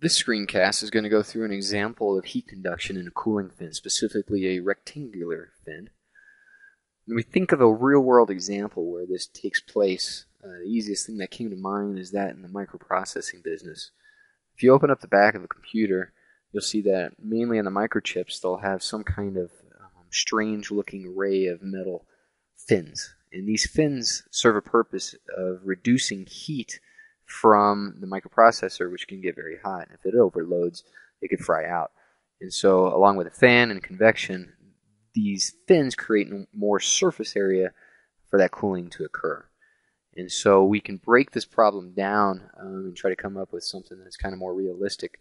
This screencast is going to go through an example of heat conduction in a cooling fin, specifically a rectangular fin. When we think of a real world example where this takes place, uh, the easiest thing that came to mind is that in the microprocessing business. If you open up the back of a computer, you'll see that mainly on the microchips, they'll have some kind of um, strange looking array of metal fins. And these fins serve a purpose of reducing heat from the microprocessor, which can get very hot. And if it overloads, it could fry out. And so, along with a fan and convection, these fins create more surface area for that cooling to occur. And so we can break this problem down um, and try to come up with something that's kind of more realistic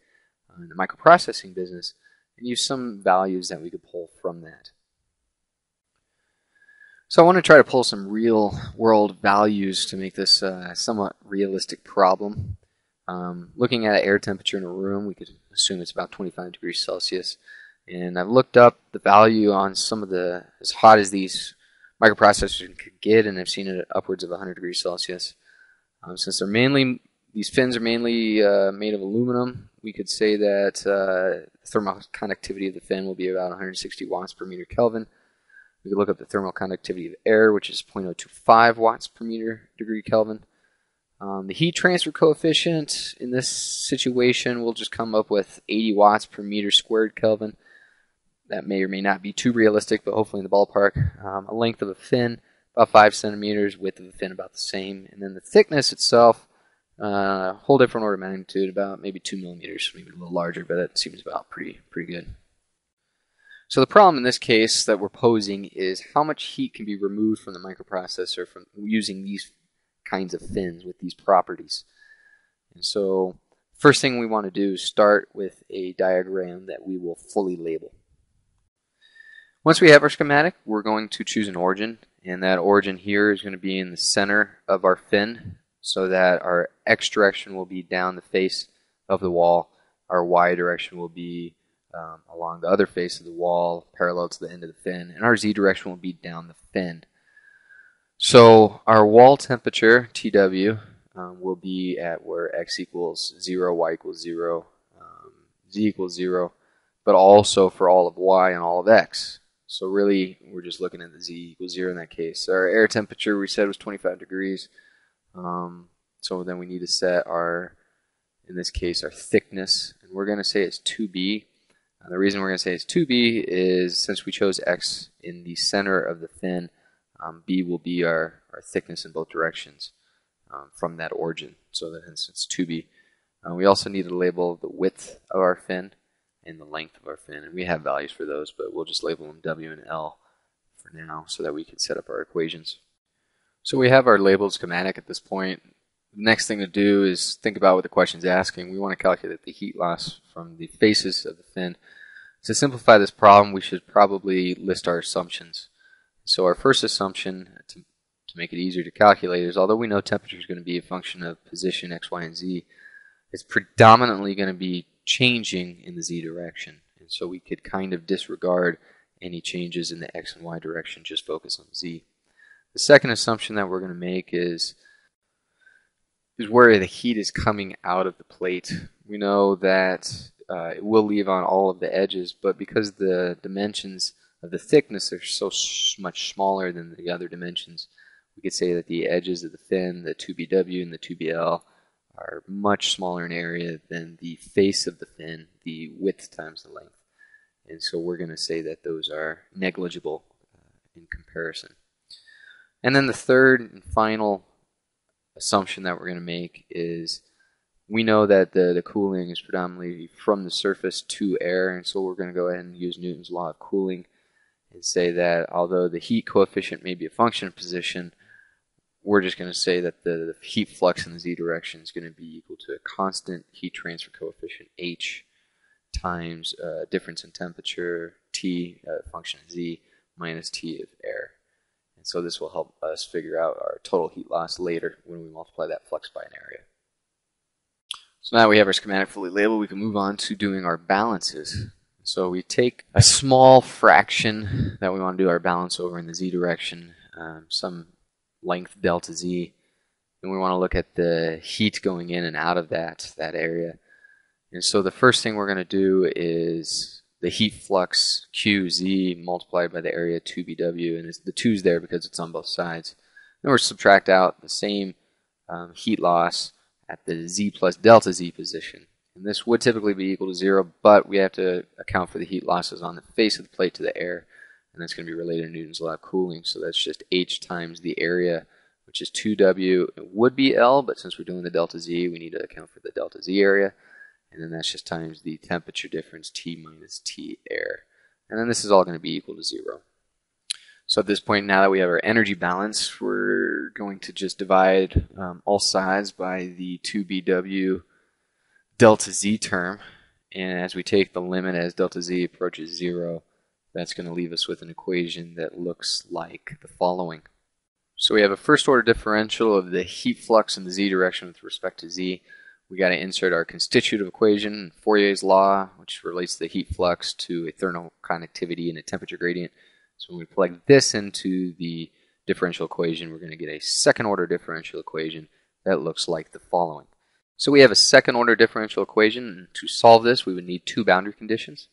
uh, in the microprocessing business and use some values that we could pull from that. So I want to try to pull some real world values to make this uh, somewhat realistic problem. Um, looking at air temperature in a room, we could assume it's about 25 degrees Celsius. And I've looked up the value on some of the, as hot as these microprocessors could get, and I've seen it upwards of 100 degrees Celsius. Um, since they're mainly, these fins are mainly uh, made of aluminum, we could say that uh, thermal conductivity of the fin will be about 160 watts per meter Kelvin. We could look up the thermal conductivity of air, which is 0.025 watts per meter degree Kelvin. Um, the heat transfer coefficient in this situation will just come up with 80 watts per meter squared Kelvin. That may or may not be too realistic, but hopefully in the ballpark. Um, a length of a fin, about 5 centimeters, width of a fin about the same. And then the thickness itself, a uh, whole different order of magnitude, about maybe 2 millimeters, maybe a little larger, but that seems about pretty, pretty good. So the problem in this case that we're posing is how much heat can be removed from the microprocessor from using these kinds of fins with these properties. And so first thing we want to do is start with a diagram that we will fully label. Once we have our schematic, we're going to choose an origin, and that origin here is going to be in the center of our fin so that our x direction will be down the face of the wall, our y direction will be um, along the other face of the wall, parallel to the end of the fin, and our z direction will be down the fin. So our wall temperature, TW, um, will be at where x equals 0, y equals 0, um, z equals 0, but also for all of y and all of x. So really, we're just looking at the z equals 0 in that case. Our air temperature we said was 25 degrees. Um, so then we need to set our, in this case, our thickness. And we're going to say it's 2b uh, the reason we're going to say it's 2b is since we chose x in the center of the fin, um, b will be our, our thickness in both directions um, from that origin. So that hence it's 2b. Uh, we also need to label the width of our fin and the length of our fin. And we have values for those, but we'll just label them W and L for now so that we can set up our equations. So we have our labeled schematic at this point. The next thing to do is think about what the question is asking. We want to calculate the heat loss from the faces of the fin. To simplify this problem, we should probably list our assumptions. So our first assumption, to, to make it easier to calculate, is although we know temperature is going to be a function of position x, y, and z, it's predominantly going to be changing in the z direction. And so we could kind of disregard any changes in the x and y direction, just focus on z. The second assumption that we're going to make is is where the heat is coming out of the plate. We know that uh, it will leave on all of the edges, but because the dimensions of the thickness are so much smaller than the other dimensions, we could say that the edges of the fin, the 2BW and the 2BL, are much smaller in area than the face of the fin, the width times the length. And so we're going to say that those are negligible uh, in comparison. And then the third and final assumption that we're going to make is we know that the, the cooling is predominantly from the surface to air, and so we're going to go ahead and use Newton's law of cooling and say that although the heat coefficient may be a function of position, we're just going to say that the, the heat flux in the z direction is going to be equal to a constant heat transfer coefficient h times uh, difference in temperature t uh, function of z minus t of air. And so this will help us figure out our total heat loss later when we multiply that flux by an area. So now we have our schematic fully labeled, we can move on to doing our balances. So we take a small fraction that we want to do our balance over in the z direction, um, some length delta z, and we want to look at the heat going in and out of that, that area. And so the first thing we're going to do is the heat flux QZ multiplied by the area 2BW, and the 2's there because it's on both sides. Then we'll subtract out the same um, heat loss at the Z plus delta Z position. And this would typically be equal to zero, but we have to account for the heat losses on the face of the plate to the air, and that's going to be related to Newton's law of cooling. So that's just H times the area, which is 2W. It would be L, but since we're doing the delta Z, we need to account for the delta Z area. And then that's just times the temperature difference, T minus T air. And then this is all going to be equal to zero. So at this point, now that we have our energy balance, we're going to just divide um, all sides by the 2BW delta z term. And as we take the limit as delta z approaches zero, that's going to leave us with an equation that looks like the following. So we have a first order differential of the heat flux in the z direction with respect to z. We got to insert our constitutive equation, Fourier's law, which relates the heat flux to a thermal conductivity and a temperature gradient. So when we plug this into the differential equation, we're going to get a second order differential equation that looks like the following. So we have a second order differential equation. And to solve this, we would need two boundary conditions.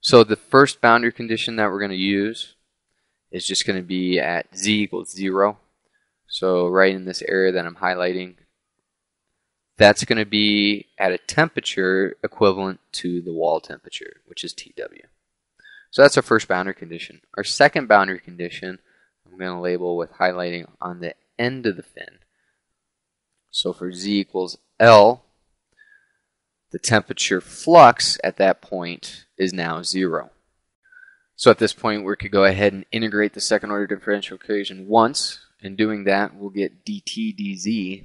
So the first boundary condition that we're going to use is just going to be at z equals 0. So right in this area that I'm highlighting, that's going to be at a temperature equivalent to the wall temperature, which is TW. So that's our first boundary condition. Our second boundary condition, I'm going to label with highlighting on the end of the fin. So for Z equals L, the temperature flux at that point is now zero. So at this point, we could go ahead and integrate the second order differential equation once. In doing that, we'll get dt dz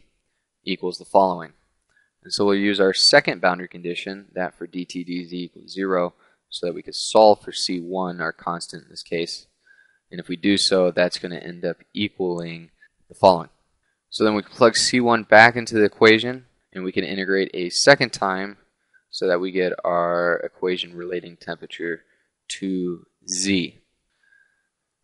equals the following. And so we'll use our second boundary condition, that for dt dz equals zero, so that we could solve for C1, our constant in this case. And if we do so, that's going to end up equaling the following. So then we can plug C1 back into the equation, and we can integrate a second time so that we get our equation relating temperature to Z.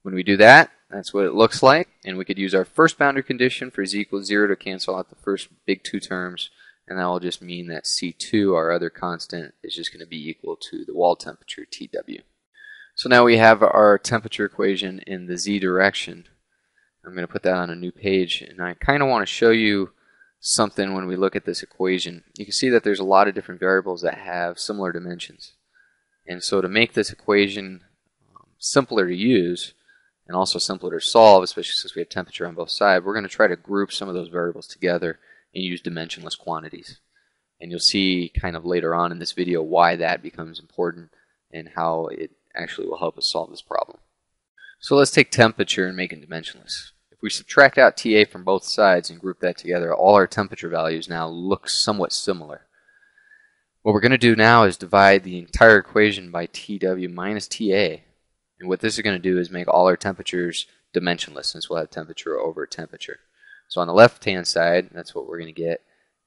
When we do that, that's what it looks like, and we could use our first boundary condition for Z equals 0 to cancel out the first big two terms, and that will just mean that C2, our other constant, is just going to be equal to the wall temperature, TW. So now we have our temperature equation in the Z direction. I'm going to put that on a new page and I kind of want to show you something when we look at this equation. You can see that there's a lot of different variables that have similar dimensions. And so to make this equation um, simpler to use and also simpler to solve, especially since we have temperature on both sides, we're going to try to group some of those variables together and use dimensionless quantities. And you'll see kind of later on in this video why that becomes important and how it actually will help us solve this problem. So let's take temperature and make it dimensionless. If we subtract out TA from both sides and group that together, all our temperature values now look somewhat similar. What we're going to do now is divide the entire equation by TW minus TA. And what this is going to do is make all our temperatures dimensionless since we'll have temperature over temperature. So on the left hand side, that's what we're going to get.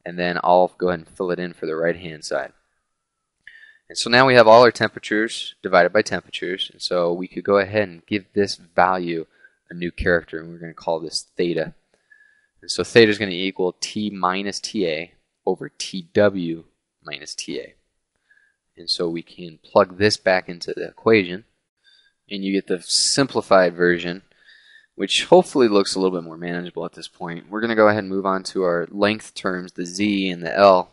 And then I'll go ahead and fill it in for the right hand side. And so now we have all our temperatures divided by temperatures. And so we could go ahead and give this value a new character, and we're going to call this theta. And so theta is going to equal T minus TA over TW minus TA. And so we can plug this back into the equation, and you get the simplified version, which hopefully looks a little bit more manageable at this point. We're going to go ahead and move on to our length terms, the Z and the L.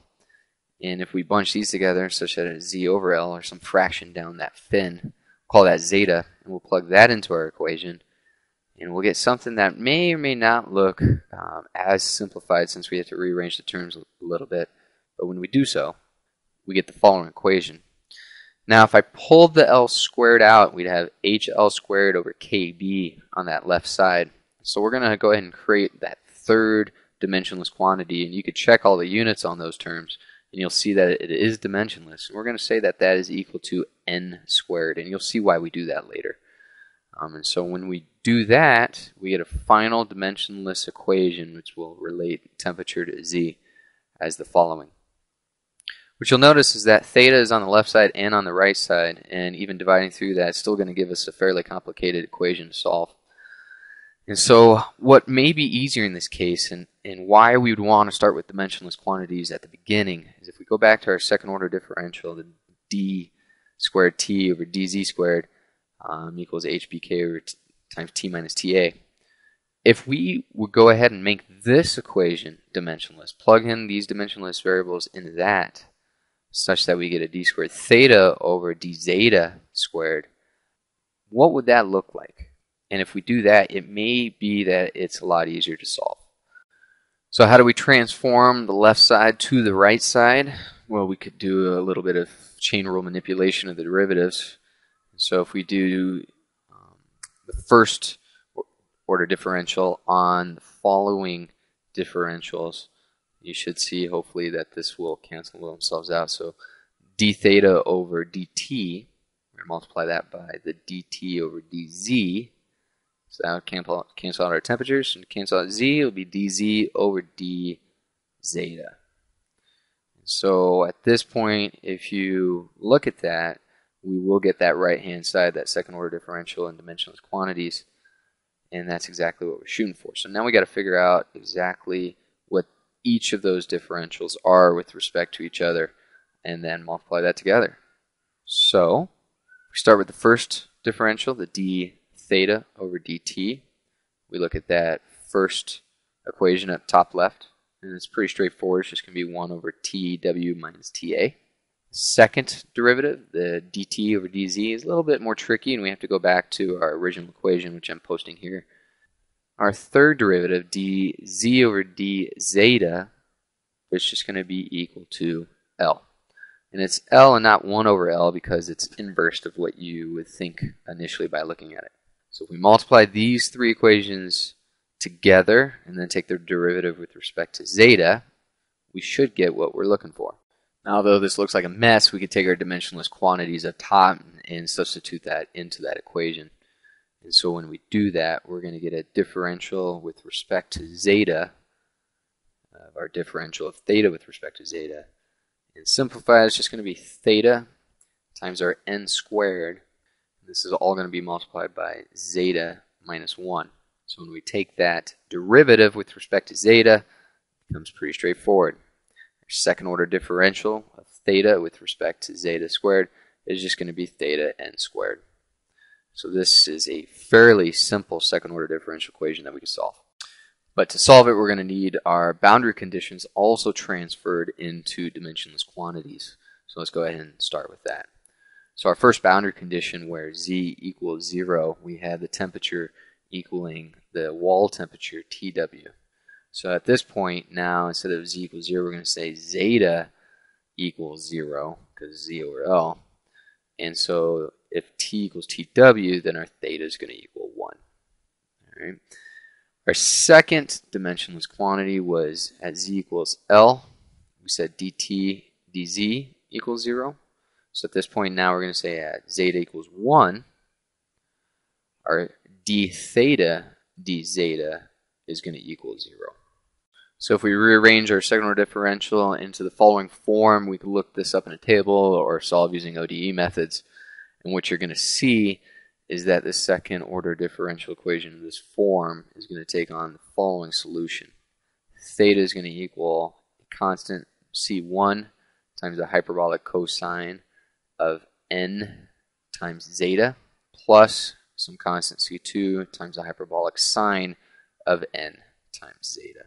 And if we bunch these together such that it's z over L or some fraction down that fin, call that zeta, and we'll plug that into our equation. And we'll get something that may or may not look um, as simplified since we have to rearrange the terms a little bit. But when we do so, we get the following equation. Now, if I pulled the L squared out, we'd have HL squared over KB on that left side. So we're going to go ahead and create that third dimensionless quantity, and you could check all the units on those terms and you'll see that it is dimensionless. And we're going to say that that is equal to n squared, and you'll see why we do that later. Um, and so when we do that, we get a final dimensionless equation which will relate temperature to z as the following. What you'll notice is that theta is on the left side and on the right side, and even dividing through that is still going to give us a fairly complicated equation to solve. And so, what may be easier in this case, and, and why we would want to start with dimensionless quantities at the beginning, is if we go back to our second order differential, the d squared t over dz squared um, equals hbk over times t minus ta. If we would go ahead and make this equation dimensionless, plug in these dimensionless variables into that, such that we get a d squared theta over d zeta squared, what would that look like? And if we do that, it may be that it's a lot easier to solve. So how do we transform the left side to the right side? Well, we could do a little bit of chain rule manipulation of the derivatives. So if we do um, the first order differential on the following differentials, you should see hopefully that this will cancel themselves out. So d theta over dt, we're going to multiply that by the dt over dz, so that would cancel, out our temperatures. And cancel out z, it'll be dz over d zeta. So at this point, if you look at that, we will get that right-hand side, that second order differential in dimensionless quantities. And that's exactly what we're shooting for. So now we got to figure out exactly each of those differentials are with respect to each other and then multiply that together. So we start with the first differential, the d theta over dt. We look at that first equation at top left, and it's pretty straightforward. It's just going to be 1 over tw minus ta. Second derivative, the dt over dz, is a little bit more tricky, and we have to go back to our original equation, which I'm posting here. Our third derivative, dz over d zeta, is just going to be equal to L. And it's L and not 1 over L because it's inverse of what you would think initially by looking at it. So if we multiply these three equations together and then take their derivative with respect to zeta, we should get what we're looking for. Now, although this looks like a mess, we could take our dimensionless quantities up top and substitute that into that equation. And so when we do that, we're going to get a differential with respect to zeta, of our differential of theta with respect to zeta. And simplified, it's just going to be theta times our n squared this is all going to be multiplied by zeta minus 1. So when we take that derivative with respect to zeta, it becomes pretty straightforward. Our second order differential of theta with respect to zeta squared is just going to be theta n squared. So this is a fairly simple second order differential equation that we can solve. But to solve it, we're going to need our boundary conditions also transferred into dimensionless quantities. So let's go ahead and start with that. So our first boundary condition where Z equals 0, we have the temperature equaling the wall temperature TW. So at this point now, instead of Z equals 0, we're going to say zeta equals 0, because Z over L. And so if T equals TW, then our theta is going to equal 1. All right. Our second dimensionless quantity was at Z equals L. We said dt dz equals 0. So at this point now we're going to say at zeta equals 1, our d theta d zeta is going to equal 0. So if we rearrange our second order differential into the following form, we can look this up in a table or solve using ODE methods. And what you're going to see is that the second order differential equation in this form is going to take on the following solution. Theta is going to equal constant C1 times the hyperbolic cosine of n times zeta plus some constant c2 times the hyperbolic sine of n times zeta.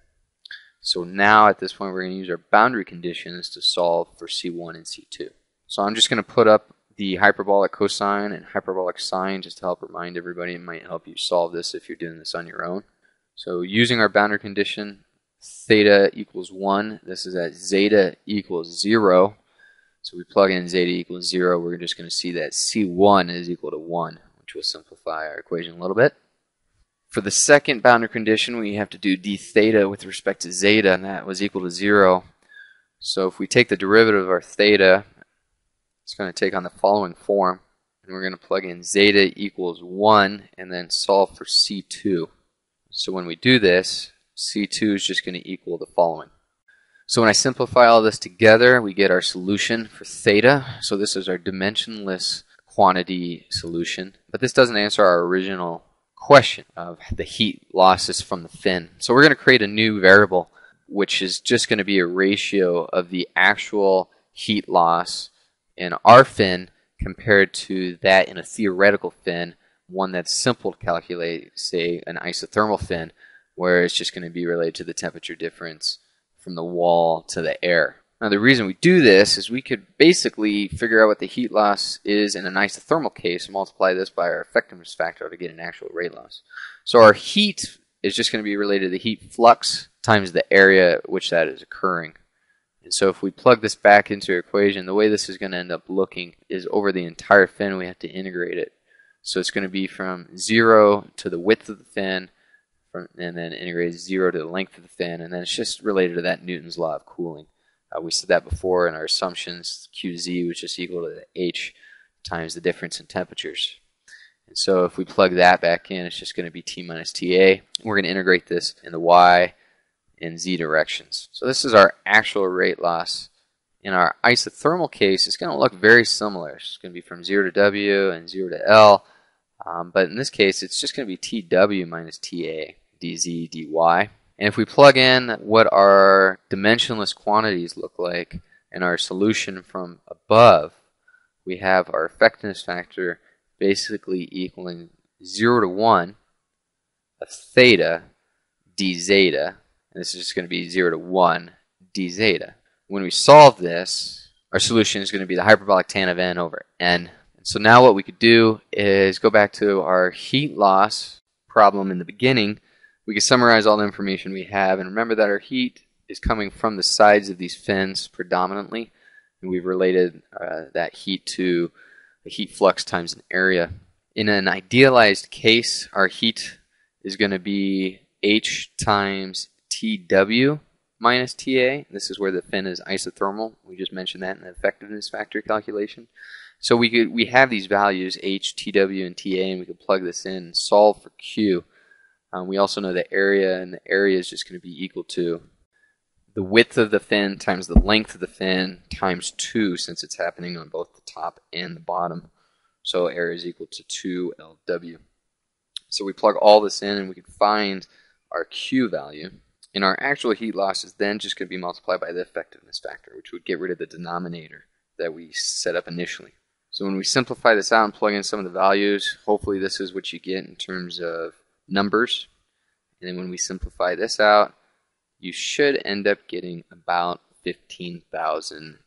So now at this point we're going to use our boundary conditions to solve for c1 and c2. So I'm just going to put up the hyperbolic cosine and hyperbolic sine just to help remind everybody. It might help you solve this if you're doing this on your own. So using our boundary condition, theta equals 1. This is at zeta equals 0. So we plug in zeta equals 0, we're just going to see that C1 is equal to 1, which will simplify our equation a little bit. For the second boundary condition, we have to do d theta with respect to zeta, and that was equal to 0. So if we take the derivative of our theta, it's going to take on the following form. And we're going to plug in zeta equals 1 and then solve for C2. So when we do this, C2 is just going to equal the following. So when I simplify all this together, we get our solution for theta. So this is our dimensionless quantity solution. But this doesn't answer our original question of the heat losses from the fin. So we're going to create a new variable which is just going to be a ratio of the actual heat loss in our fin compared to that in a theoretical fin, one that's simple to calculate, say an isothermal fin, where it's just going to be related to the temperature difference from the wall to the air. Now the reason we do this is we could basically figure out what the heat loss is in an isothermal case multiply this by our effectiveness factor to get an actual rate loss. So our heat is just going to be related to the heat flux times the area at which that is occurring. So if we plug this back into our equation, the way this is going to end up looking is over the entire fin, we have to integrate it. So it's going to be from 0 to the width of the fin, from, and then integrate 0 to the length of the fin, and then it's just related to that Newton's law of cooling. Uh, we said that before in our assumptions, QZ was just equal to H times the difference in temperatures. And so if we plug that back in, it's just going to be T minus TA. We're going to integrate this in the Y in z directions. So this is our actual rate loss. In our isothermal case, it's going to look very similar. It's going to be from 0 to W and 0 to L. Um, but in this case, it's just going to be TW minus TA, dz, dy. And if we plug in what our dimensionless quantities look like in our solution from above, we have our effectiveness factor basically equaling 0 to 1 of theta d zeta and this is just going to be 0 to 1 d zeta. When we solve this, our solution is going to be the hyperbolic tan of n over n. So now what we could do is go back to our heat loss problem in the beginning. We could summarize all the information we have, and remember that our heat is coming from the sides of these fins predominantly, and we've related uh, that heat to the heat flux times an area. In an idealized case, our heat is going to be H times TW minus TA. This is where the fin is isothermal. We just mentioned that in the effectiveness factor calculation. So we could we have these values H, TW, and TA, and we could plug this in and solve for Q. Um, we also know the area, and the area is just going to be equal to the width of the fin times the length of the fin times 2, since it's happening on both the top and the bottom. So area is equal to 2 LW. So we plug all this in, and we can find our Q value. And our actual heat loss is then just going to be multiplied by the effectiveness factor, which would get rid of the denominator that we set up initially. So when we simplify this out and plug in some of the values, hopefully this is what you get in terms of numbers. And then when we simplify this out, you should end up getting about 15,000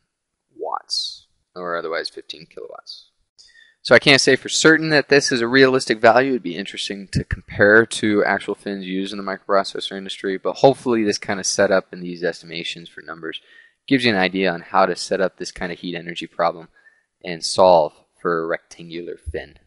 watts, or otherwise 15 kilowatts. So I can't say for certain that this is a realistic value. It'd be interesting to compare to actual fins used in the microprocessor industry, but hopefully this kind of setup in these estimations for numbers gives you an idea on how to set up this kind of heat energy problem and solve for a rectangular fin.